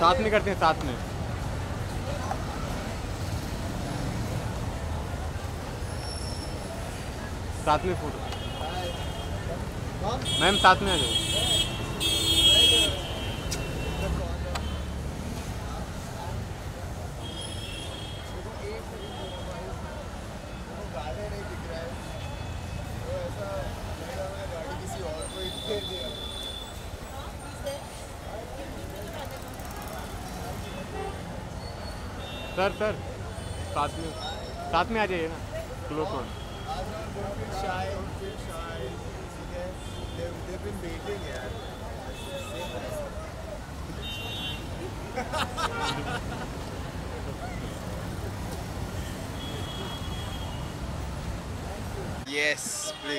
साथ में करते हैं साथ में। साथ में फ़ोटो। मैम साथ में आ जाओ। सर सर साथ में साथ में आ जाइए ना close one shy,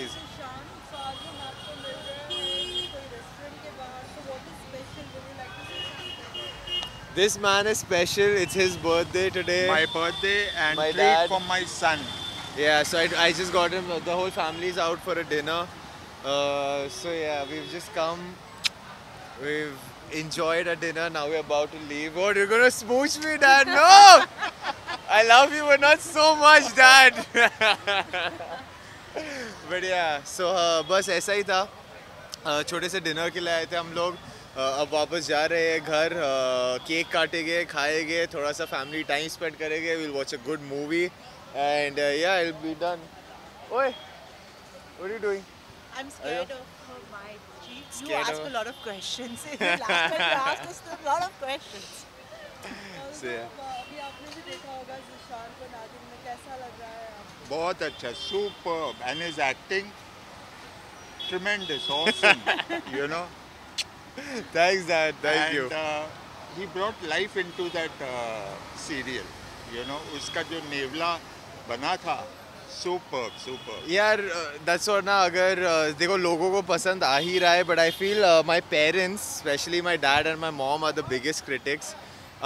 don't This man is special. It's his birthday today. my birthday and My treat dad- for my son. Yeah, so I, I just got him. The whole family's out for a dinner. Uh, so yeah, we've just come. We've enjoyed our dinner. Now we're about to leave. Oh, you're gonna smooch me, Dad? No! I love you, but not so much, Dad. but yeah, so uh, बस ऐसा ही था. Uh, छोटे से dinner के लिए आए थे हम लोग Uh, अब वापस जा रहे हैं घर केक काटेंगे खाएँगे थोड़ा सा फैमिली टाइम स्पेंड करेंगे will watch a good movie and yeah I'll be done ओए what you doing I am scared of my cheeks you ask a lot of questions in the last time lot of questions से अभी आपने भी देखा होगा जुशान को नादिम में कैसा लग रहा है आपको? बहुत अच्छा superb and his acting tremendous awesome you know Thanks, Dad. Thank and you. uh, he brought life into that uh, serial. You know उसका जो नेवला बना था superb superb. यार दैट्स और ना अगर uh, देखो लोगों को पसंद आ ही रहा है but I feel my parents specially my dad and my mom are the biggest critics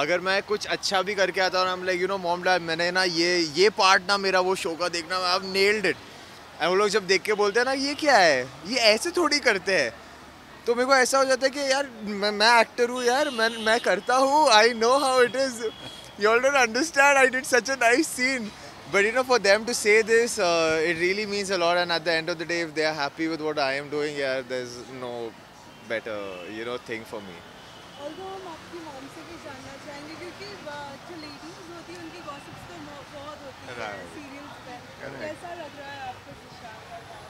अगर मैं कुछ अच्छा भी करके आता हूँ like you know mom dad मैंने ना ये ये पार्ट ना मेरा वो शो का देखना आई नेल्ड इट एंड वो लोग जब देख के बोलते हैं ना ये क्या है? ये ऐसे थोड़ी करते हैं. तो मेरे को ऐसा हो जाता है कि यार मैं मैं एक्टर हूँ यार मैं मैं करता हूँ I know how it is you all don't understand I did such a nice scene But you know, for them to say this, uh, it really means a lot. And at the end of the day, if they are happy with what I am doing, yeah, there's no better, you know, thing for me. Although हम आपकी mom से भी जानना चाहेंगे क्योंकि uh, जो ladies होती हैं उनकी गॉसिप्स तो mo- बहुत होती है Right. सीरियल्स पे कैसा लग रहा है आपको जिशान का काम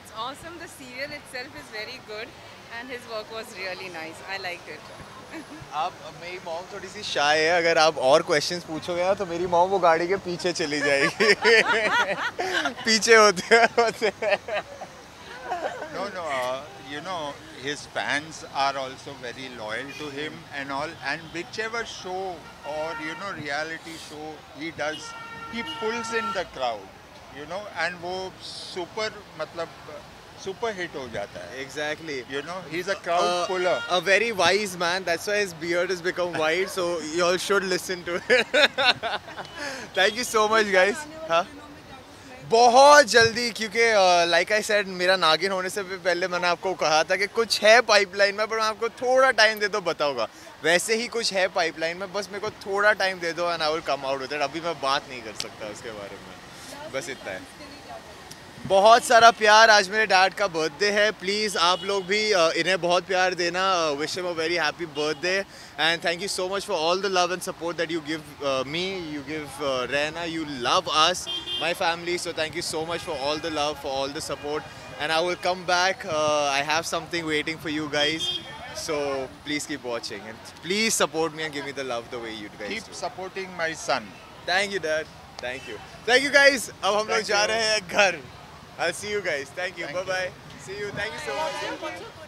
It's awesome. The serial itself is very good, and his work was really nice. I liked it. आप मेरी मॉम थोड़ी सी शाय है अगर आप और क्वेश्चंस पूछोगे ना तो मेरी मॉम वो गाड़ी के पीछे चली जाएगी पीछे होते होते No, no, uh, you know, his fans are also very loyal to him and all. And whichever show or, you know, reality show he does, he pulls in the crowd, you know, and वो super, मतलब, super hit हो जाता है. exactly You know, he's a crowd Uh, puller. a very wise man. That's why his beard has become white. So you all should listen to it. Thank you so much, guys. आने हाँ? वाले दिनों में क्या कुछ नए बहुत जल्दी क्योंकि लाइक आई सेड मेरा नागिन होने से भी पहले मैंने आपको कहा था कि कुछ है पाइपलाइन में पर मैं आपको थोड़ा टाइम दे दो बताऊँगा वैसे ही कुछ है पाइपलाइन में बस मेरे को थोड़ा टाइम दे दो and I will come out with it अभी मैं बात नहीं कर सकता उसके बारे में बस इतना है बहुत सारा प्यार आज मेरे डैड का बर्थडे है प्लीज़ आप लोग भी इन्हें बहुत प्यार देना wish him a very happy birthday and thank you so much for all the love and support that you give me you give Raina you love us my family so thank you so much for all the love for all the support and I will come back I have something waiting for you guys so please keep watching and please support me and give me the love the way you guys Keep do. supporting my son. Thank you, Dad. Thank you. Thank you, guys. अब हम लोग जा रहे हैं घर. I'll see you guys. Thank you. Thank bye bye. See you. Thank you so much. What's your